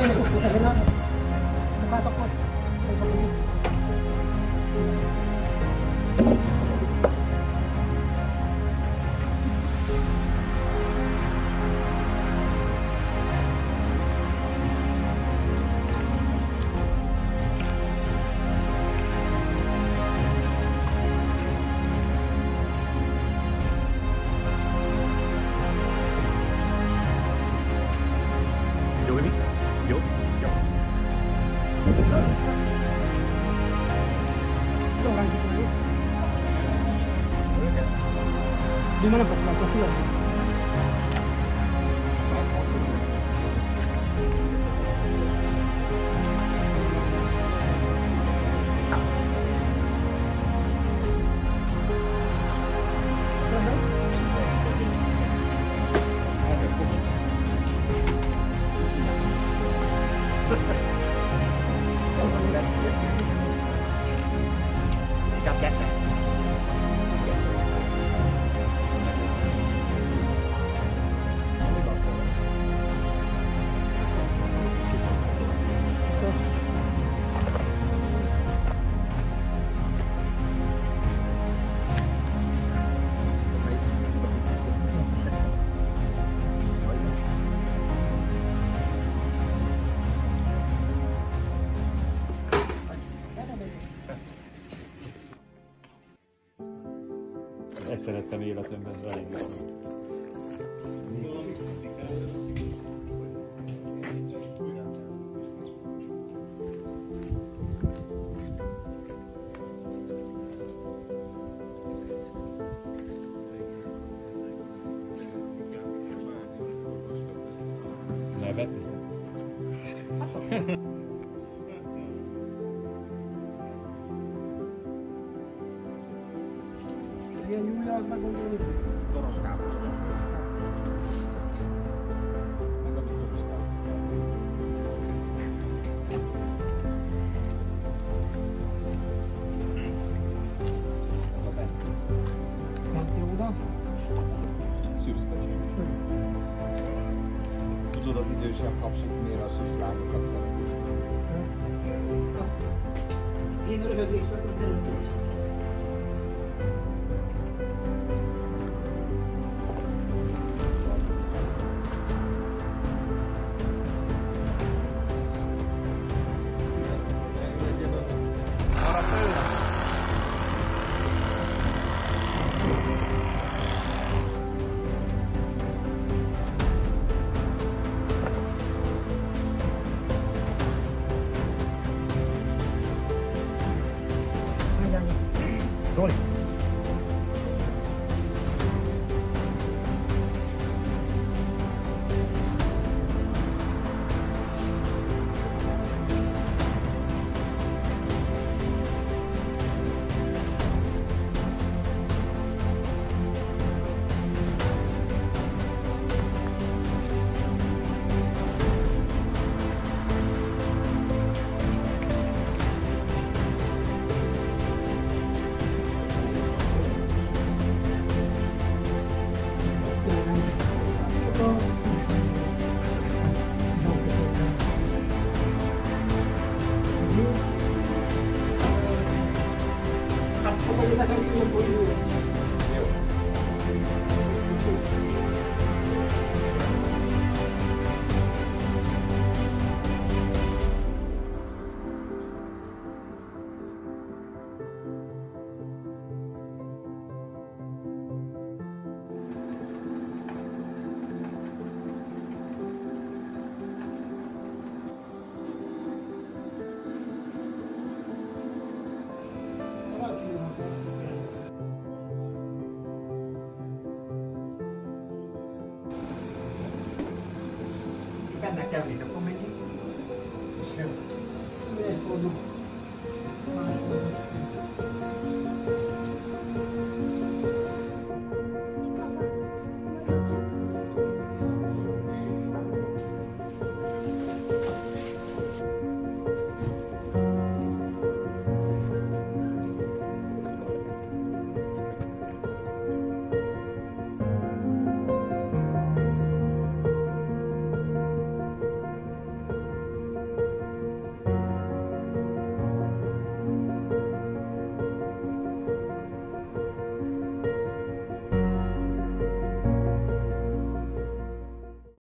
Mukha takot. Mukha takot. Mukha takot. Di mana pak? Pak Sofian. ilyet szerettem életemben elindulni. Nevetni? Az ilyen Júlia, az meggondolni fog. Toroskápos. Meg a toroskápos. Ez a bent. Menti oda. Szűzpecsé. Tudod, az papel. Kan macam ni dapat main ni. Siap. Ni